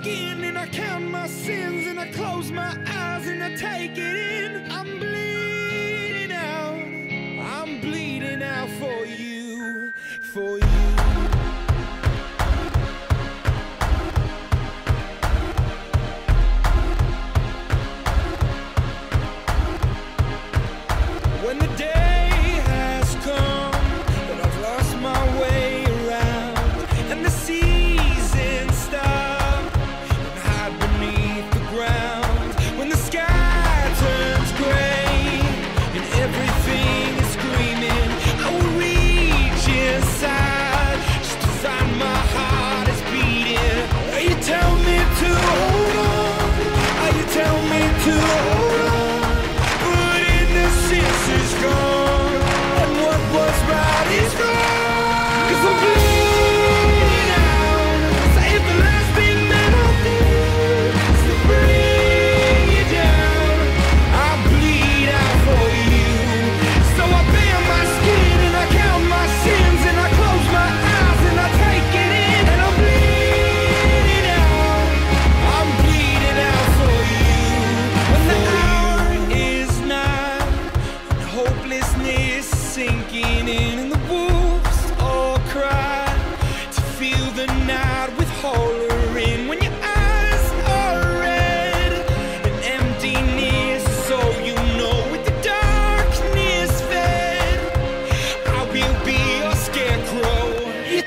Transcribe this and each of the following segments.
skin and I count my sins and I close my eyes and I take it in. I'm bleeding out, I'm bleeding out for you, for you.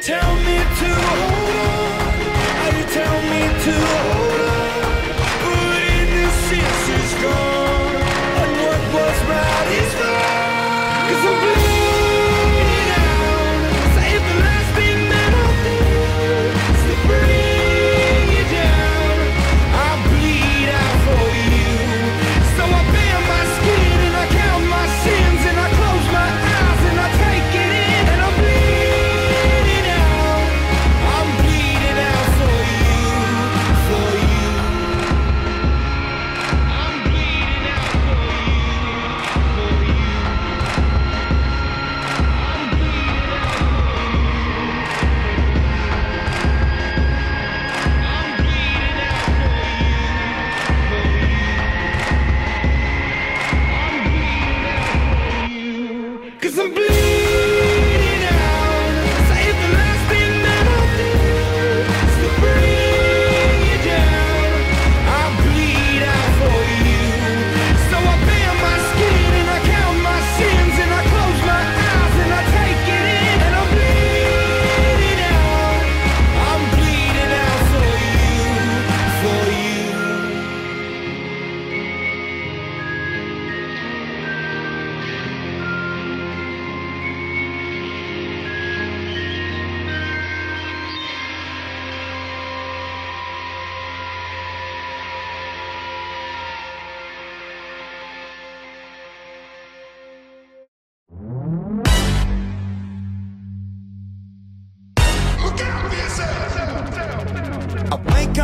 Tell me to Cause I'm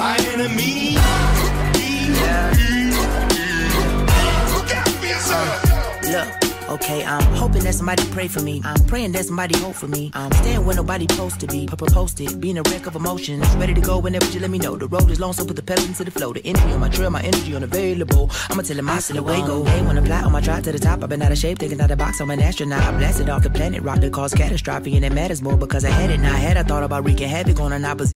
my enemy. Look out for yourself. Look, okay, I'm hoping that somebody pray for me. I'm praying that somebody hope for me. I'm staying where nobody supposed to be. Papa posted, being a wreck of emotions. Ready to go whenever you let me know. The road is long, so put the pedal into the flow. The energy on my trail, my energy unavailable. I'ma tell him I still away go. Hey, when I fly on my drive to the top, I've been out of shape, taking out the box. I'm an astronaut. I blasted off the planet, rock that caused catastrophe, and it matters more because I had it. Now I had I thought about wreaking havoc on an opposite.